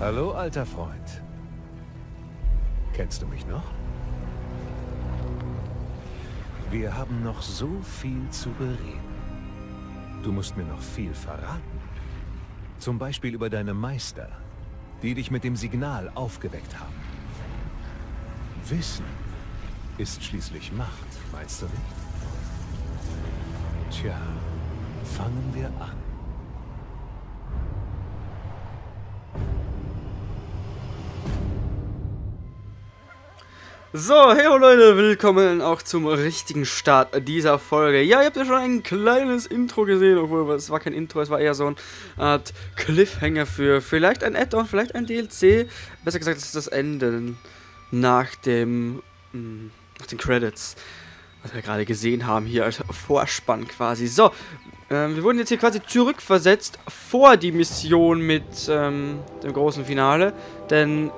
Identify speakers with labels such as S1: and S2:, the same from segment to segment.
S1: Hallo, alter Freund. Kennst du mich noch? Wir haben noch so viel zu bereden. Du musst mir noch viel verraten. Zum Beispiel über deine Meister, die dich mit dem Signal aufgeweckt haben. Wissen ist schließlich Macht, meinst du nicht? Tja, fangen wir an.
S2: So, hey Leute, willkommen auch zum richtigen Start dieser Folge. Ja, ihr habt ja schon ein kleines Intro gesehen, obwohl es war kein Intro, es war eher so eine Art Cliffhanger für vielleicht ein Add-on, vielleicht ein DLC. Besser gesagt, es ist das Ende nach dem, hm, nach den Credits, was wir gerade gesehen haben, hier als Vorspann quasi. So, ähm, wir wurden jetzt hier quasi zurückversetzt vor die Mission mit ähm, dem großen Finale, denn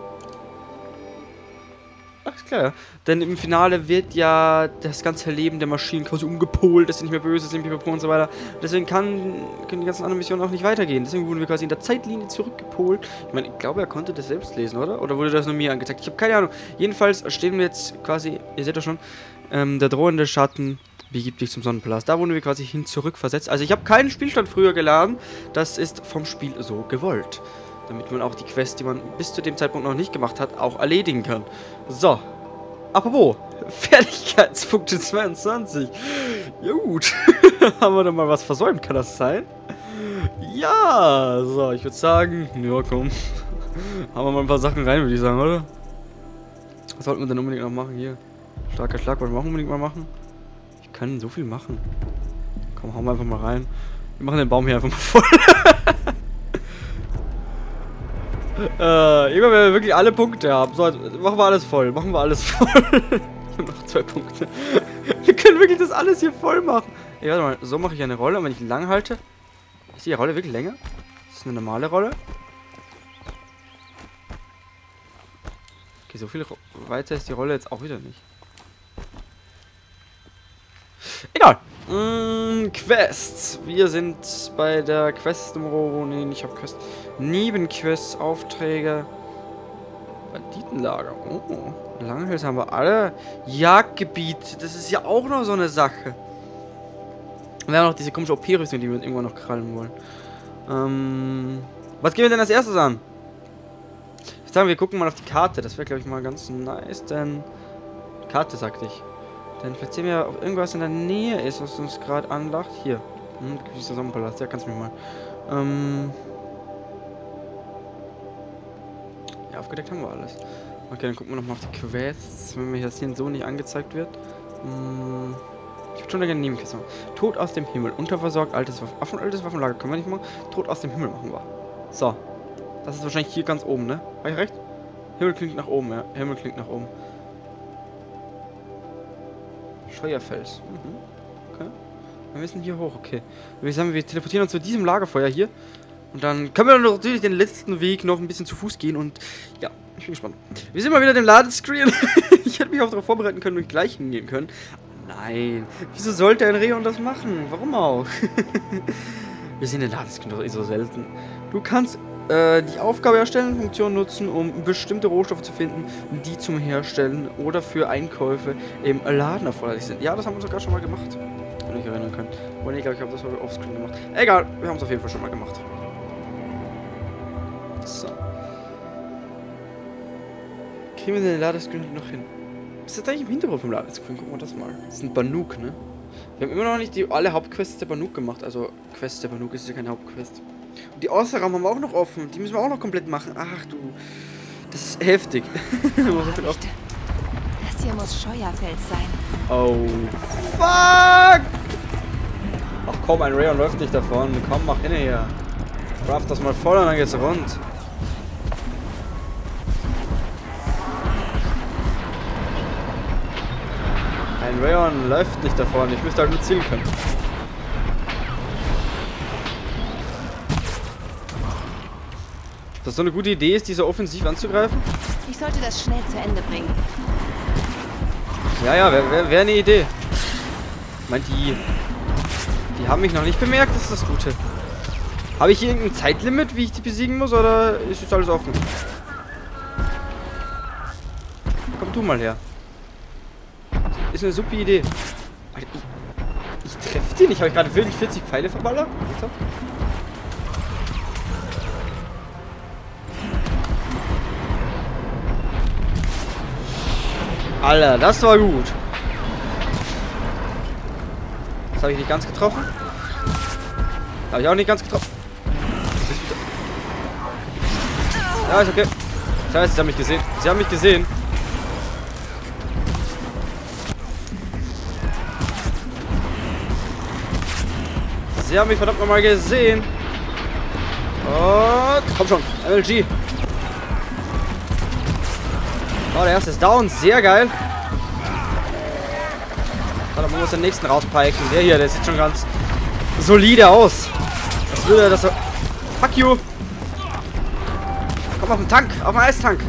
S2: Ach, klar. Denn im Finale wird ja das ganze Leben der Maschinen quasi umgepolt, dass sie nicht mehr böse sind, und so weiter. Deswegen kann, können die ganzen anderen Missionen auch nicht weitergehen. Deswegen wurden wir quasi in der Zeitlinie zurückgepolt. Ich meine, ich glaube, er konnte das selbst lesen, oder? Oder wurde das nur mir angezeigt? Ich habe keine Ahnung. Jedenfalls stehen wir jetzt quasi, ihr seht das schon, ähm, der drohende Schatten begibt dich zum Sonnenpalast. Da wurden wir quasi hin zurückversetzt. Also ich habe keinen Spielstand früher geladen. Das ist vom Spiel so gewollt damit man auch die Quest, die man bis zu dem Zeitpunkt noch nicht gemacht hat, auch erledigen kann. So. Apropos, Fertigkeitspunkte 22. Ja gut. Haben wir da mal was versäumt, kann das sein? Ja, so, ich würde sagen, ja komm. Haben wir mal ein paar Sachen rein, würde ich sagen, oder? Was sollten wir denn unbedingt noch machen hier? Starker Schlag, wollen wir auch unbedingt mal machen? Ich kann so viel machen. Komm, hauen wir einfach mal rein. Wir machen den Baum hier einfach mal voll. Äh, irgendwann, wenn wir wirklich alle Punkte haben. So, machen wir alles voll. Machen wir alles voll. noch zwei Punkte. wir können wirklich das alles hier voll machen. Ey, warte mal. So mache ich eine Rolle. Und wenn ich lang halte... Ist die Rolle wirklich länger? Ist das eine normale Rolle? Okay, so viel weiter ist die Rolle jetzt auch wieder nicht. Egal. Mm, Quests. Wir sind bei der Quest Nummer... Nee, ich habe Quest. Nebenquests, Aufträge. Banditenlager. Oh. Langhölzer haben wir alle. Jagdgebiet. Das ist ja auch noch so eine Sache. Wir haben noch diese komische OP-Rüstung, die wir irgendwann noch krallen wollen. Ähm, was gehen wir denn als erstes an? Ich sage, wir gucken mal auf die Karte. Das wäre, glaube ich, mal ganz nice, denn... Karte, sagte ich. Denn vielleicht sehen wir, ob irgendwas in der Nähe ist, was uns gerade anlacht. Hier. Hm, dieser Sommerpalast. Ja, kannst du mich mal. Ähm... aufgedeckt haben wir alles. Okay, dann gucken wir nochmal auf die Quests, wenn mir das hier so nicht angezeigt wird. Hm, ich würde schon gerne Nebenkiste machen. Tod aus dem Himmel. Unterversorgt, altes, Waffen, altes Waffenlager können wir nicht machen. Tod aus dem Himmel machen wir. So. Das ist wahrscheinlich hier ganz oben, ne? Habe ich recht? Himmel klingt nach oben, ja. Himmel klingt nach oben. Scheuerfels. Mhm. Okay. Wir müssen hier hoch, okay. Wir sagen, wir teleportieren uns zu diesem Lagerfeuer hier. Und dann können wir natürlich den letzten Weg noch ein bisschen zu Fuß gehen und ja, ich bin gespannt. Wir sind mal wieder im Ladescreen. ich hätte mich auch darauf vorbereiten können und gleich hingehen können. Nein, wieso sollte ein Reon das machen? Warum auch? wir sehen den Ladescreen doch eh so selten. Du kannst äh, die Aufgabe erstellen Funktion nutzen, um bestimmte Rohstoffe zu finden, die zum Herstellen oder für Einkäufe im Laden erforderlich sind. Ja, das haben wir sogar schon mal gemacht. Wenn euch erinnern könnt. Und ich glaube, ich habe das offscreen gemacht. Egal, wir haben es auf jeden Fall schon mal gemacht. So. Kriegen wir den Ladescreen noch hin? Was ist jetzt eigentlich im Hintergrund vom Ladescreen? Gucken wir das mal. Das ist ein Banuk, ne? Wir haben immer noch nicht die, alle Hauptquests der Banuk gemacht. Also, Quests der Banuk ist ja keine Hauptquest. Und die Außerraum haben wir auch noch offen. Die müssen wir auch noch komplett machen. Ach du. Das ist heftig.
S3: das hier muss Scheuerfels sein.
S2: Oh. Fuck! Ach komm, ein Rayon läuft nicht davon. Komm, mach inne her. Craft das mal voll und dann geht's rund. Ein Rayon läuft nicht davon. Ich müsste halt nur zielen können. Das so eine gute Idee ist, diese offensiv anzugreifen?
S3: Ich sollte das schnell zu Ende bringen.
S2: Ja, ja, wäre wär, wär eine Idee. Ich meine, die, die haben mich noch nicht bemerkt, das ist das Gute. Habe ich hier irgendein Zeitlimit, wie ich die besiegen muss, oder ist jetzt alles offen? Komm du mal her. Ist eine super Idee. Alter, ich, ich treffe die nicht. Habe ich gerade wirklich 40 Pfeile verballert? Alter, das war gut. Das habe ich nicht ganz getroffen. Habe ich auch nicht ganz getroffen. Ja, ist okay. Das heißt, sie haben mich gesehen. Sie haben mich gesehen. Sie haben mich verdammt nochmal gesehen. Und komm schon, MLG. Oh, der erste ist down. Sehr geil. So, dann muss den nächsten rauspeiken. Der hier, der sieht schon ganz solide aus. Das würde das... Fuck you. Komm auf den Tank. Auf den Eistank.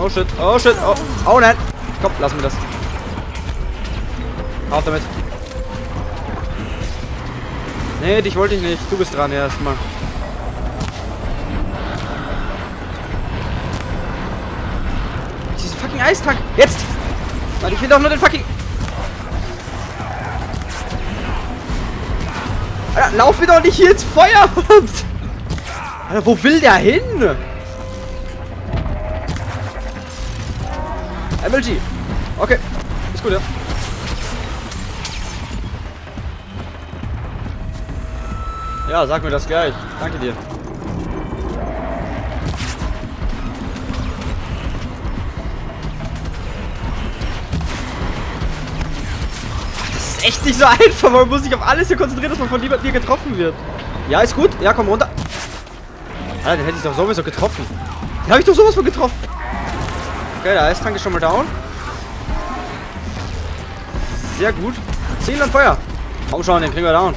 S2: Oh shit. Oh shit. Oh, oh nein. Komm, lassen wir das. Auf damit. Nee, dich wollte ich nicht. Du bist dran erstmal. Diesen fucking Eistank. Jetzt! Weil ich will doch nur den fucking... Alter, lauf mir doch nicht hier ins Feuer! Alter, wo will der hin? MLG. Okay. Ist gut, ja. Ja, sag mir das gleich. Danke dir. Das ist echt nicht so einfach. Man muss sich auf alles hier konzentrieren, dass man von niemandem hier getroffen wird. Ja, ist gut. Ja, komm runter. Alter, den hätte ich doch sowieso getroffen. Den habe ich doch sowas von getroffen. Okay, der Eistank ist schon mal down. Sehr gut. Ziel und Feuer. Komm schon, den kriegen wir down.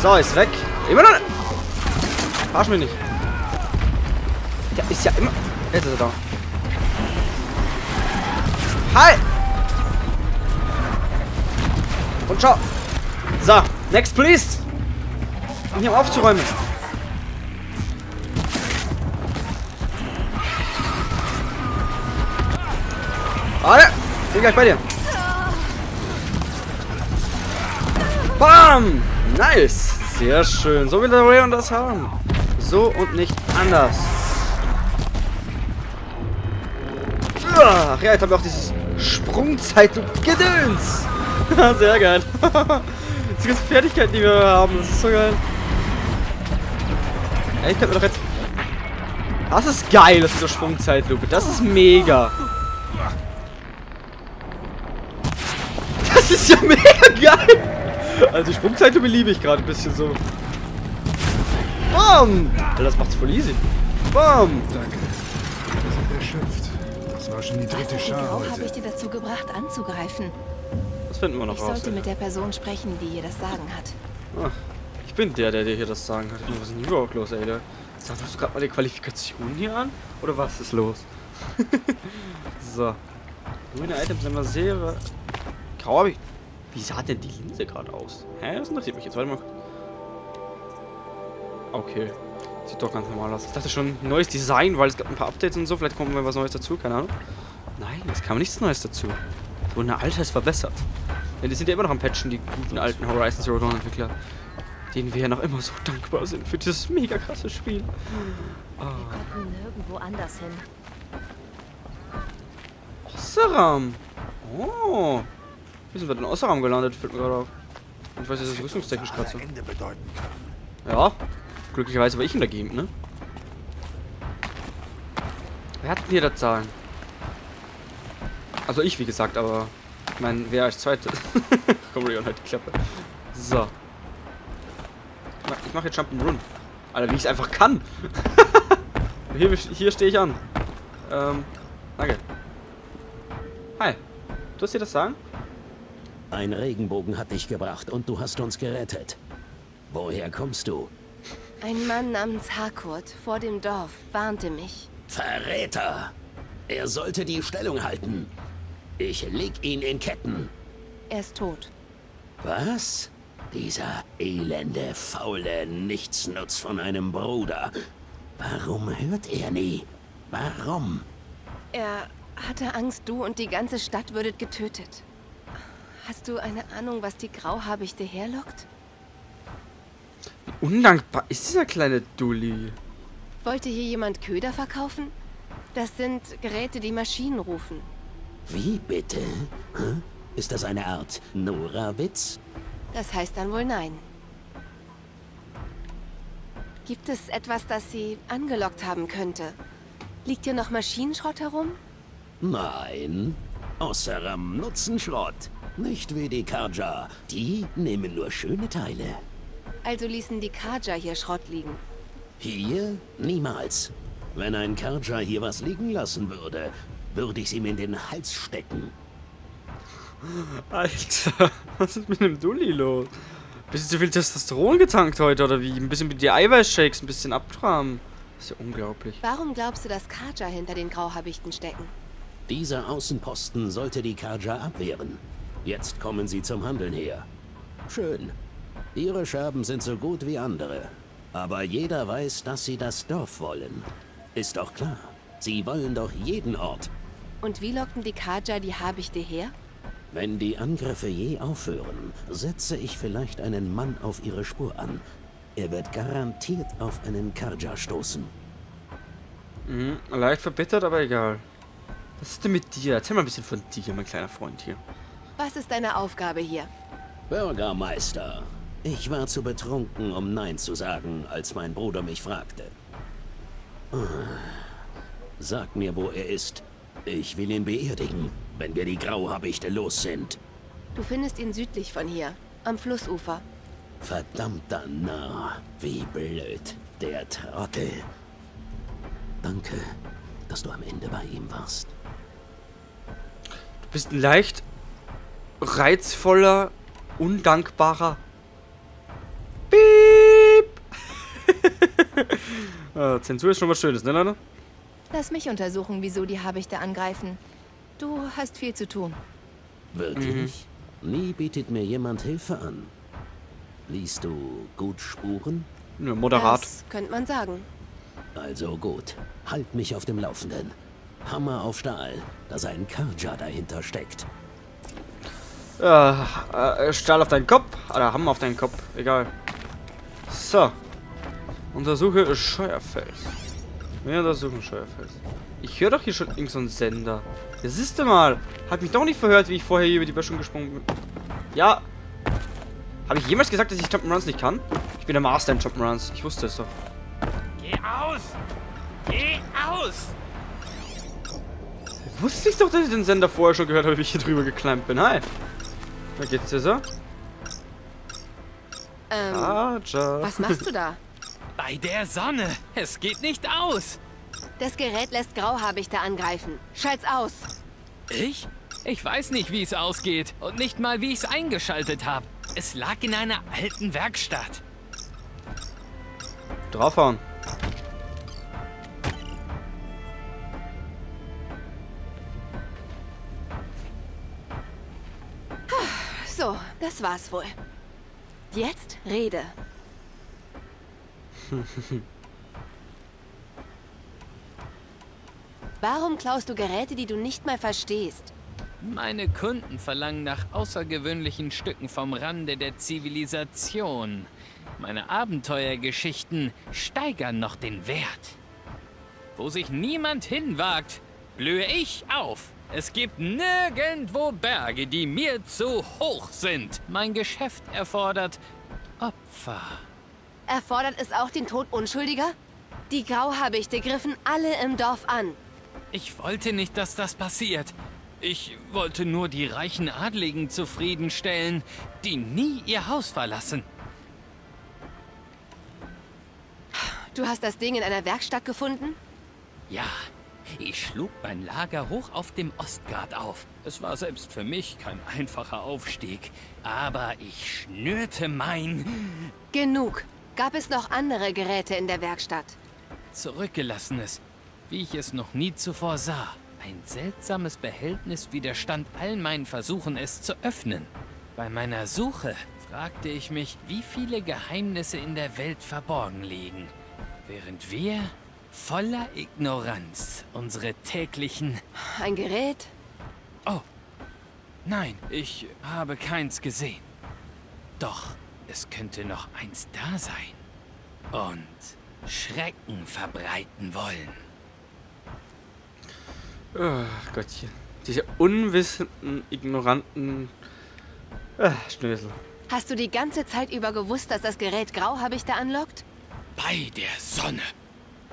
S2: So, ist weg. Immer noch. Arsch mich nicht. Der ist ja immer. Jetzt ist er da. Hi! Und schau. So, next please. Um hier aufzuräumen. Warte! Bin gleich bei dir. Bam! Nice! Sehr schön. So will der Rayon das haben. So und nicht anders. Ach ja, jetzt haben wir auch dieses Sprungzeit-Gedöns. Sehr geil. Die ganzen Fertigkeiten, die wir haben, das ist so geil. Ey, ich könnte mir doch jetzt... Das ist geil, das ist so Sprungzeitlupe. Das ist mega. Das ist ja mega geil. Also Sprungzeitlupe liebe ich gerade ein bisschen so. Bam! Das macht's voll easy. Bam!
S4: Danke. Wir sind erschöpft. Das war schon die dritte Schar
S3: Genau habe ich dir dazu gebracht, anzugreifen.
S2: Das finden wir noch
S3: Ich
S2: raus.
S3: sollte mit der Person sprechen, die hier das Sagen hat.
S2: Ach, ich bin der, der dir hier das sagen hat. Was ist denn überhaupt los, ey? Leute? Sagst du gerade mal die Qualifikation hier an? Oder was ist los? so. Grüne Items sind immer sehr... Grau habe ich... Wie sah denn die Linse gerade aus? Hä? Das interessiert mich jetzt. Warte mal. Okay. Sieht doch ganz normal aus. Ich dachte schon, neues Design, weil es gab ein paar Updates und so. Vielleicht kommt mal was Neues dazu, keine Ahnung. Nein, es kam nichts Neues dazu. Es wurde eine Altes verbessert. Denn die sind ja immer noch am Patchen, die guten alten Horizon Zero Dawn Entwickler. Denen wir ja noch immer so dankbar sind für dieses mega krasse Spiel. Ah.
S3: Konnten nirgendwo anders hin.
S2: Osseram. Oh. Wie sind wir denn Osseram gelandet? Fällt mir gerade auf. Ich weiß, dass das rüstungstechnisch gerade so. Ja. Glücklicherweise war ich in der Gegend, ne? Wer hat denn hier das Zahlen? Also ich, wie gesagt, aber... Ich meine, wer als zweites? Komm, Rion, halt die Klappe. So. Ich mach, ich mach jetzt Jump'n'Run. Alter, wie ich es einfach kann. hier hier stehe ich an. Ähm, danke. Hi. Du hast dir das sagen?
S5: Ein Regenbogen hat dich gebracht und du hast uns gerettet. Woher kommst du?
S3: Ein Mann namens Harcourt vor dem Dorf warnte mich.
S5: Verräter! Er sollte die Stellung halten. Ich leg ihn in Ketten.
S3: Er ist tot.
S5: Was? Dieser elende, faule Nichtsnutz von einem Bruder. Warum hört er nie? Warum?
S3: Er hatte Angst, du und die ganze Stadt würdet getötet. Hast du eine Ahnung, was die Grauhabichte herlockt?
S2: Undankbar ist dieser kleine Dulli.
S3: Wollte hier jemand Köder verkaufen? Das sind Geräte, die Maschinen rufen.
S5: Wie bitte? Ist das eine Art Nora-Witz?
S3: Das heißt dann wohl nein. Gibt es etwas, das sie angelockt haben könnte? Liegt hier noch Maschinenschrott herum?
S5: Nein. Außerem Nutzenschrott. Nicht wie die Karja. Die nehmen nur schöne Teile.
S3: Also ließen die Kaja hier Schrott liegen.
S5: Hier niemals. Wenn ein Karja hier was liegen lassen würde, würde ich sie mir in den Hals stecken.
S2: Alter, was ist mit dem Dulli los? Bisschen zu viel Testosteron getankt heute, oder wie? Ein bisschen mit die Eiweißshakes, ein bisschen abtragen. Das ist ja unglaublich.
S3: Warum glaubst du, dass Kaja hinter den Grauhabichten stecken?
S5: Dieser Außenposten sollte die Karja abwehren. Jetzt kommen sie zum Handeln her. Schön. Ihre Scherben sind so gut wie andere. Aber jeder weiß, dass sie das Dorf wollen. Ist doch klar. Sie wollen doch jeden Ort.
S3: Und wie lockten die Kaja die Habichte her?
S5: Wenn die Angriffe je aufhören, setze ich vielleicht einen Mann auf ihre Spur an. Er wird garantiert auf einen Karja stoßen.
S2: Mhm, leicht verbittert, aber egal. Was ist denn mit dir? Erzähl mal ein bisschen von dir, mein kleiner Freund hier.
S3: Was ist deine Aufgabe hier?
S5: Bürgermeister, ich war zu betrunken, um Nein zu sagen, als mein Bruder mich fragte. Sag mir, wo er ist. Ich will ihn beerdigen, wenn wir die Grauhabichte los sind.
S3: Du findest ihn südlich von hier, am Flussufer.
S5: Verdammter Narr, wie blöd, der Trottel. Danke, dass du am Ende bei ihm warst.
S2: Du bist leicht reizvoller, undankbarer. Piep! äh, Zensur ist schon was Schönes, ne, Leute?
S6: Lass mich untersuchen, wieso die Habichte angreifen. Du hast viel zu tun.
S5: Wirklich? Nie bietet mir jemand Hilfe an. Liest du gut Spuren?
S2: Ne, moderat.
S3: Das könnte man sagen.
S5: Also gut, halt mich auf dem Laufenden. Hammer auf Stahl, dass ein Karja dahinter steckt.
S2: Äh, äh, Stahl auf deinen Kopf. Oder Hammer auf deinen Kopf. Egal. So. Untersuche Scheuerfels. Wir untersuchen Scheuerfels. Ich höre doch hier schon irgend so einen Sender. Ja, siehst du mal. Hat mich doch nicht verhört, wie ich vorher hier über die Böschung gesprungen bin. Ja. Habe ich jemals gesagt, dass ich Jump'n'Runs nicht kann? Ich bin der Master in Jump'n'Runs. Ich wusste es doch.
S7: Geh aus! Geh aus!
S2: Wusste ich doch, dass ich den Sender vorher schon gehört habe, wie ich hier drüber geklemmt bin. Hi. Da geht's dir so?
S3: Ähm,
S2: Ah, ja.
S3: was machst du da?
S7: Bei der Sonne! Es geht nicht aus!
S3: Das Gerät lässt Grauhabichte angreifen. Schalt's aus.
S7: Ich? Ich weiß nicht, wie es ausgeht. Und nicht mal, wie ich es eingeschaltet habe. Es lag in einer alten Werkstatt.
S2: Draufhauen.
S3: So, das war's wohl. Jetzt rede. Warum klaust du Geräte, die du nicht mal verstehst?
S7: Meine Kunden verlangen nach außergewöhnlichen Stücken vom Rande der Zivilisation. Meine Abenteuergeschichten steigern noch den Wert. Wo sich niemand hinwagt, blühe ich auf. Es gibt nirgendwo Berge, die mir zu hoch sind. Mein Geschäft erfordert Opfer.
S3: Erfordert es auch den Tod Unschuldiger? Die Grauhabichte griffen alle im Dorf an.
S7: Ich wollte nicht, dass das passiert. Ich wollte nur die reichen Adligen zufriedenstellen, die nie ihr Haus verlassen.
S3: Du hast das Ding in einer Werkstatt gefunden?
S7: Ja, ich schlug mein Lager hoch auf dem Ostgrat auf. Es war selbst für mich kein einfacher Aufstieg. Aber ich schnürte mein
S3: Genug. Gab es noch andere Geräte in der Werkstatt?
S7: Zurückgelassenes, wie ich es noch nie zuvor sah. Ein seltsames Behältnis widerstand all meinen Versuchen, es zu öffnen. Bei meiner Suche fragte ich mich, wie viele Geheimnisse in der Welt verborgen liegen, während wir voller Ignoranz unsere täglichen...
S3: Ein Gerät?
S7: Oh, nein, ich habe keins gesehen. Doch, es könnte noch eins da sein. Und Schrecken verbreiten wollen.
S2: Ach Gottchen. Diese unwissenden, ignoranten ah, Schnösel.
S3: Hast du die ganze Zeit über gewusst, dass das Gerät Grauhabichte anlockt?
S7: Bei der Sonne.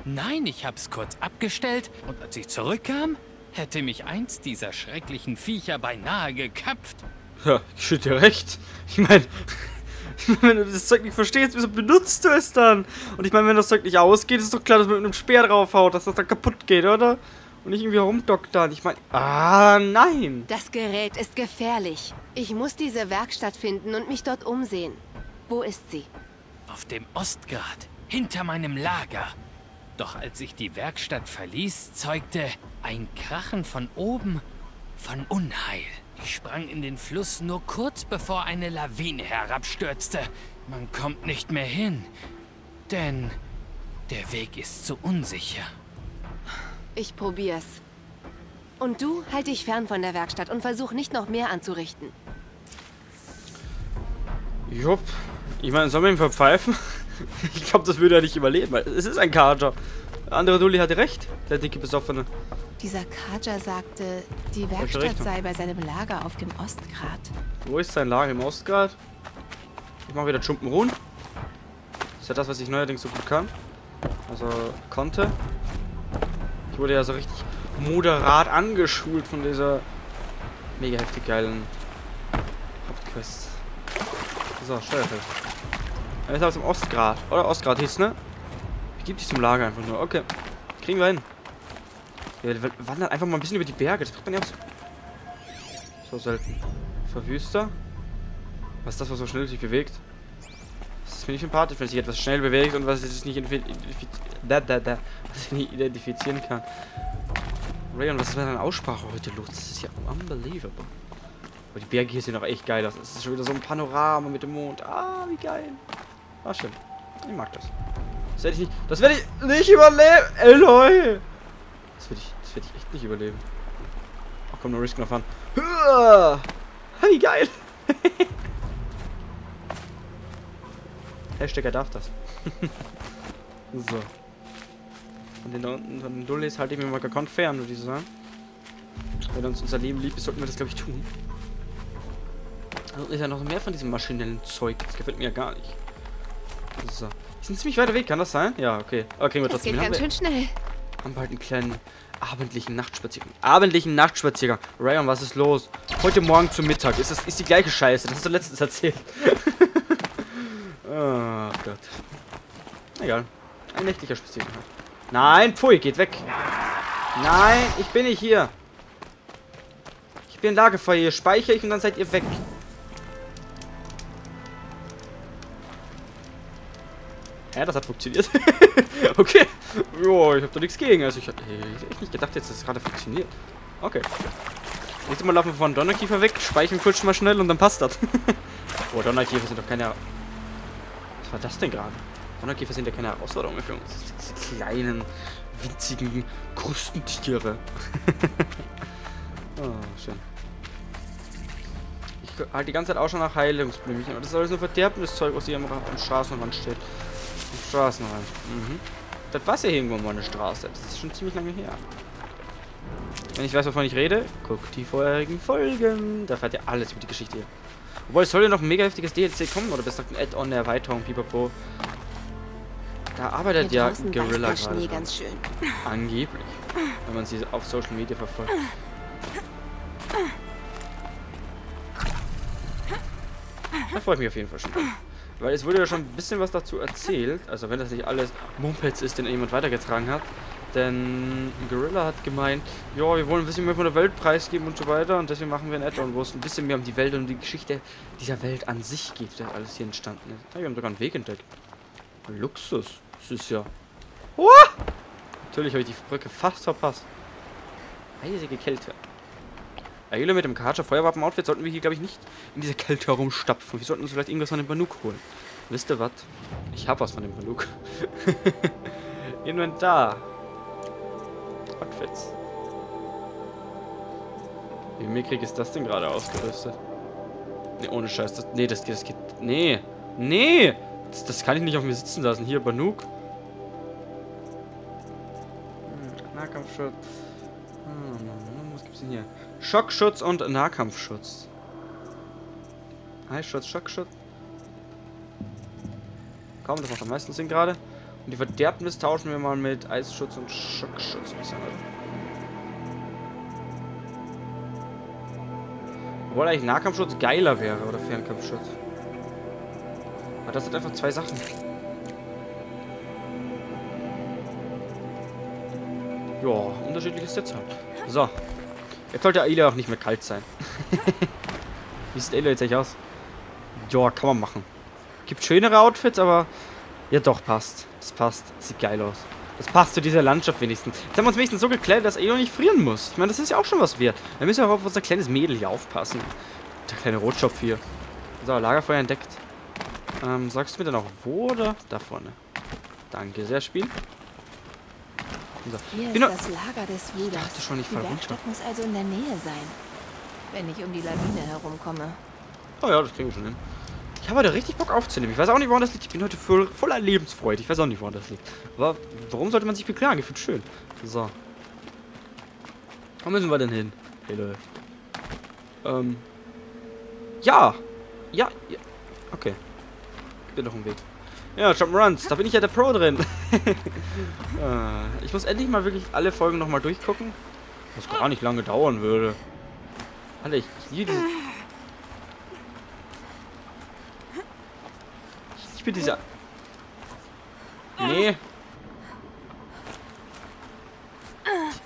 S7: Nein, ich hab's kurz abgestellt und als ich zurückkam, hätte mich eins dieser schrecklichen Viecher beinahe geköpft.
S2: Ja, ich schütte dir recht. Ich meine, wenn du das Zeug nicht verstehst, wieso benutzt du es dann? Und ich meine, wenn das Zeug nicht ausgeht, ist doch klar, dass man mit einem Speer draufhaut, dass das dann kaputt geht, oder? Und nicht irgendwie rumdoktern. Ich meine, ah, nein.
S3: Das Gerät ist gefährlich. Ich muss diese Werkstatt finden und mich dort umsehen. Wo ist sie?
S7: Auf dem Ostgrad, hinter meinem Lager. Doch als ich die Werkstatt verließ, zeugte ein Krachen von oben von Unheil. Ich sprang in den Fluss nur kurz bevor eine Lawine herabstürzte. Man kommt nicht mehr hin, denn der Weg ist zu unsicher.
S3: Ich probier's. Und du, halt dich fern von der Werkstatt und versuch nicht noch mehr anzurichten.
S2: Jupp. Ich meine, sollen wir ihn verpfeifen? Ich glaube, das würde er nicht überleben. weil Es ist ein. Der andere Dulli hatte recht. Der dicke Besoffene.
S6: Dieser Kaja sagte, die Werkstatt sei bei seinem Lager auf dem Ostgrat.
S2: Wo ist sein Lager im Ostgrad? Ich mache wieder. Das ist ja das, was ich neuerdings so gut kann. Also konnte. Ich wurde ja so richtig moderat angeschult von dieser mega heftig geilen Hauptquest. So, Steuerfeld. Er ist aus dem Ostgrad. Oder Ostgrad hieß, ne? Ich gebe dich zum Lager einfach nur. Okay. Kriegen wir hin. Wir wandern einfach mal ein bisschen über die Berge. Das kriegt man ja auch so so selten. Verwüster. Was ist das, was so schnell sich bewegt? Das ist mir nicht sympathisch, wenn sich etwas schnell bewegt und was es nicht da, da, da, was ich nicht identifizieren kann. Rayon, was ist mit deiner Aussprache heute los? Das ist ja unbelievable. Aber die Berge hier sehen doch echt geil aus. Es ist schon wieder so ein Panorama mit dem Mond. Ah, wie geil. Ah, schön. Ich mag das. Das werde ich nicht, das werde ich nicht überleben. Eloy. Das werde ich, das werde ich echt nicht überleben. Ach komm, no risk, no fun. Hua! Wie geil. Hashtag, er darf das. so. Und den da unten, von den Dullis halte ich mir mal gekonnt fern, würde ich sagen. Wenn uns unser Leben liebt, sollten wir das, glaube ich, tun. Also ist ja noch mehr von diesem maschinellen Zeug. Das gefällt mir ja gar nicht. So. Die sind ziemlich weit weg, kann das sein? Ja, okay. Aber kriegen wir
S3: Das
S2: trotzdem
S3: geht
S2: hin.
S3: ganz
S2: Haben wir-
S3: schön schnell.
S2: haben wir halt einen kleinen abendlichen Nachtspaziergang. Abendlichen Nachtspaziergang. Ryan, was ist los? Heute Morgen zum Mittag. Ist, das, ist die gleiche Scheiße. Das hast du letztens erzählt. oh Gott. Egal. Ein nächtlicher Spaziergang. Nein, pfui, geht weg. Nein, ich bin nicht hier. Ich bin Lagerfeuer. Hier speichere ich und dann seid ihr weg. Ja, das hat funktioniert. okay. Jo, ich hab da nichts gegen. Also ich hätte echt nicht gedacht, jetzt, dass es gerade funktioniert. Okay. Nächstes Mal laufen wir von Donnerkiefer weg, speichern kurz mal schnell und dann passt das. oh, Donnerkiefer sind doch keine... Was war das denn gerade? Donnerkiefer sind ja keine Herausforderung für uns. Das diese kleinen, winzigen Krustentiere. oh, schön. Ich halte die ganze Zeit auch schon nach Heilungsblümchen. Aber das ist alles nur verderbendes Zeug, was hier am Straßenrand steht. Am Straßenrand. Mhm. Das war ja irgendwo mal eine Straße. Das ist schon ziemlich lange her. Wenn ich weiß, wovon ich rede, guck die vorherigen Folgen. Da fährt ja alles über die Geschichte hier. Obwohl, es soll ja noch ein mega heftiges DLC kommen, oder besser gesagt ein Add-on, eine Erweiterung, pipapo. Da arbeitet ja
S3: der
S2: gerade
S3: Schnee ganz schön.
S2: Angeblich. Wenn man sie auf Social Media verfolgt. Da freue ich mich auf jeden Fall schon. Weil es wurde ja schon ein bisschen was dazu erzählt. Also wenn das nicht alles Mumpets ist, den jemand weitergetragen hat. Denn Gorilla hat gemeint, ja, wir wollen ein bisschen mehr von der Welt preisgeben und so weiter. Und deswegen machen wir ein Add-on, wo es ein bisschen mehr um die Welt und die Geschichte dieser Welt an sich geht, was alles hier entstanden ist. Ja, wir haben sogar einen Weg entdeckt. Luxus. Das ist ja... Uah! Natürlich habe ich die Brücke fast verpasst. Eisige Kälte. Eile mit dem Karcher Feuerwaffen-Outfit sollten wir hier, glaube ich, nicht in dieser Kälte herumstapfen. Wir sollten uns vielleicht irgendwas von dem Banuk holen. Wisst ihr was? Ich hab was von dem Banuk. Inventar. Outfits. Wie mickrig ist das denn gerade ausgerüstet? Ne, ohne Scheiß. Das, nee, das, das geht. Nee. Nee! Das, das kann ich nicht auf mir sitzen lassen. Hier, Banuk. Hm, Nahkampfschutz. Hm, was gibt's denn hier? Schockschutz und Nahkampfschutz. Eisschutz, Schockschutz. Kaum, das macht am meisten Sinn gerade. Und die Verderbnis tauschen wir mal mit Eisschutz und Schockschutz. Obwohl eigentlich Nahkampfschutz geiler wäre oder Fernkampfschutz. Aber das sind einfach zwei Sachen. Ja, unterschiedliches Sitz halt. So. Jetzt sollte Aila auch nicht mehr kalt sein. Wie sieht Aila jetzt eigentlich aus? Ja, kann man machen. Gibt schönere Outfits, aber... Ja doch, passt. Das passt. Sieht geil aus. Das passt zu dieser Landschaft wenigstens. Jetzt haben wir uns wenigstens so geklärt, dass Elo nicht frieren muss. Ich meine, das ist ja auch schon was wert. Wir müssen ja auch auf unser kleines Mädel hier aufpassen. Der kleine Rotschopf hier. So, Lagerfeuer entdeckt. Ähm, sagst du mir dann auch wo oder da vorne? Danke, sehr Spiel.
S6: So. Hier ist das Lager des Bruders.
S2: dachte schon, ich
S6: Die Werkstatt muss also in der Nähe sein. Wenn ich um die Lawine herumkomme.
S2: Oh ja, das kriegen wir schon hin. Ich habe heute richtig Bock aufzunehmen. Ich weiß auch nicht, woran das liegt. Ich bin heute voll, voller Lebensfreude. Ich weiß auch nicht, woran das liegt. Aber warum sollte man sich beklagen? Ich finde schön. So. Wo müssen wir denn hin? Hey, Leute. Ähm. Ja. Ja. ja. Okay. Gibt ja noch einen Weg. Ja, Jump'n'Runs. Da bin ich ja der Pro drin. äh, ich muss endlich mal wirklich alle Folgen nochmal durchgucken. Was gar nicht lange dauern würde. Alter, ich liebe diese... Ich bin dieser... Nee.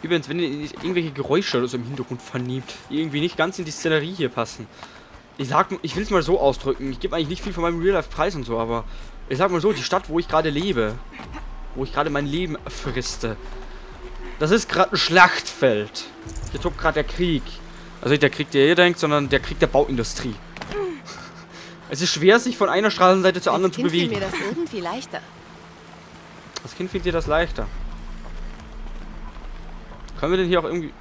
S2: Übrigens, wenn ihr irgendwelche Geräusche oder so im Hintergrund vernehmt, die irgendwie nicht ganz in die Szenerie hier passen. Ich sag, ich will es mal so ausdrücken. Ich gebe eigentlich nicht viel von meinem Real-Life-Preis und so, aber ich sag mal so, die Stadt, wo ich gerade lebe, wo ich gerade mein Leben friste, das ist gerade ein Schlachtfeld. Hier tobt gerade der Krieg. Also nicht der Krieg, der ihr denkt, sondern der Krieg der Bauindustrie. Es ist schwer, sich von einer Straßenseite zur anderen zu
S6: Kind
S2: bewegen.
S6: mir das irgendwie leichter.
S2: Als Kind fehlt dir das leichter. Können wir denn hier auch irgendwie...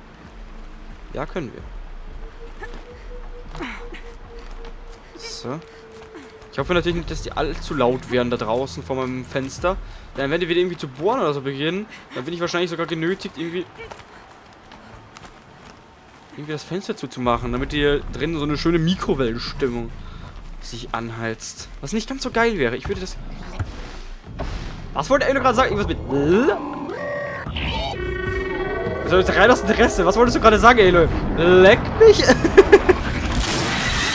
S2: Ja, können wir. So. Ich hoffe natürlich nicht, dass die allzu laut werden da draußen vor meinem Fenster. Denn wenn die wieder irgendwie zu bohren oder so beginnen, dann bin ich wahrscheinlich sogar genötigt, irgendwie... Irgendwie das Fenster zuzumachen, damit hier drin so eine schöne Mikrowellenstimmung sich anheizt. Was nicht ganz so geil wäre. Ich würde das... Was wollte Elo gerade sagen? Irgendwas mit... Also jetzt rein aus Interesse. Was wolltest du gerade sagen, Elo? Leck mich?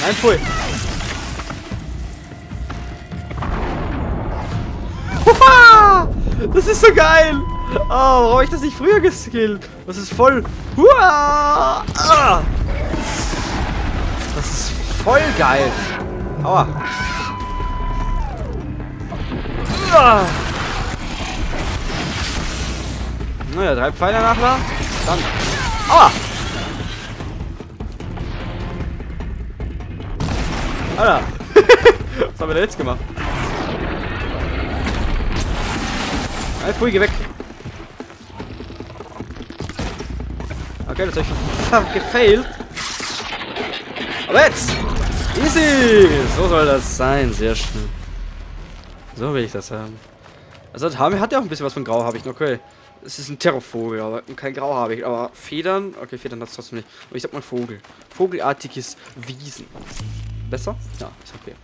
S2: Nein, pfui. Das ist so geil! Oh, warum habe ich das nicht früher geskillt? Das ist voll... Huah! Ah! Das ist voll geil. Aua. Ah! Naja, drei Pfeile nachladen. Dann. Aua! Alter. Was haben wir denn jetzt gemacht? Nein, pfui, geh weg. Okay, das habe ich gefailt. Aber jetzt! Easy! So soll das sein. Sehr schön. So will ich das haben. Also das hat ja auch ein bisschen was von Grau habe ich. Okay. Es ist ein Terrorvogel, aber kein Grau habe ich. Aber Federn, okay, Federn hat es trotzdem nicht. Aber ich sag mal Vogel. Vogelartiges Wiesen. Besser? Ja, ist okay.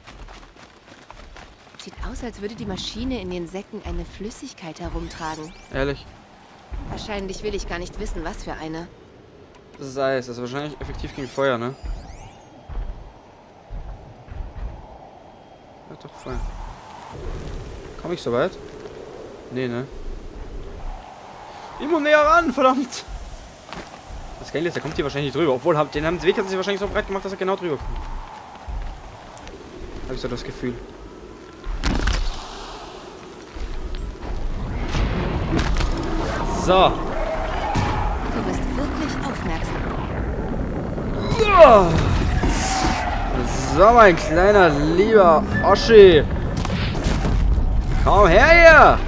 S6: Sieht aus, als würde die Maschine in den Säcken eine Flüssigkeit herumtragen.
S2: Ehrlich.
S6: Wahrscheinlich will ich gar nicht wissen, was für eine.
S2: Das ist Eis. Das ist wahrscheinlich effektiv gegen Feuer, ne? Ja, doch voll. Komm ich so weit? Nee, ne? Immer näher ran, verdammt! Das Geile ist, der kommt hier wahrscheinlich nicht drüber. Obwohl, den haben, Weg hat sich wahrscheinlich so breit gemacht, dass er genau drüber kommt. Hab ich so das Gefühl. So.
S6: Du bist wirklich aufmerksam.
S2: So, mein kleiner lieber Oschi. Komm her hier.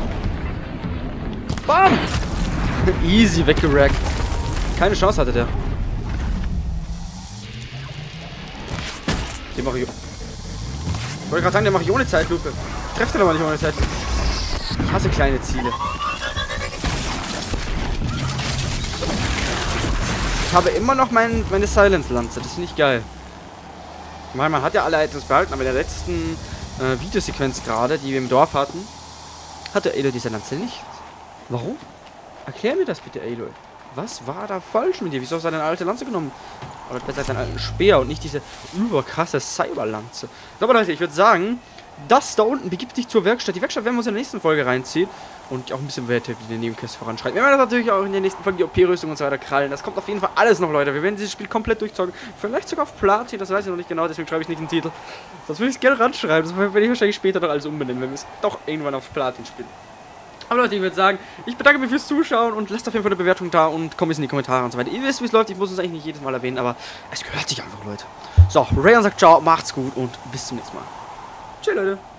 S2: Bam. Easy weggerackt. Keine Chance hatte der. Den mache ich... Ich wollte gerade sagen, den mache ich ohne Zeitlupe. Ich treffe den aber nicht ohne Zeitlupe. Ich hasse kleine Ziele. Ich habe immer noch mein, meine Silence-Lanze. Das finde ich geil. Ich meine, man hat ja alle Items behalten, aber in der letzten äh, Videosequenz gerade, die wir im Dorf hatten, hatte Aloy diese Lanze nicht. Warum? Erklär mir das bitte, Aloy. Was war da falsch mit dir? Wieso hast du deine alte Lanze genommen? Oder besser deinen alten Speer und nicht diese überkrasse Cyberlanze. So, aber Leute, ich würde sagen, das da unten begibt sich zur Werkstatt. Die Werkstatt werden wir uns in der nächsten Folge reinziehen und auch ein bisschen weiter in den Nebenquest voranschreiten. Wir werden natürlich auch in der nächsten Folge die OP-Rüstung und so weiter krallen. Das kommt auf jeden Fall alles noch, Leute. Wir werden dieses Spiel komplett durchzocken. Vielleicht sogar auf Platin, das weiß ich noch nicht genau, deswegen schreibe ich nicht den Titel. Das würde ich gerne ranschreiben. Das werde ich wahrscheinlich später noch alles umbenennen, wenn wir es doch irgendwann auf Platin spielen. Aber Leute, ich würde sagen, ich bedanke mich fürs Zuschauen und lasst auf jeden Fall eine Bewertung da und kommt in die Kommentare und so weiter. Ihr wisst, wie es läuft. Ich muss es eigentlich nicht jedes Mal erwähnen, aber es gehört sich einfach, Leute. So, Rayon sagt ciao, macht's gut und bis zum nächsten Mal. Tschüss, Leute.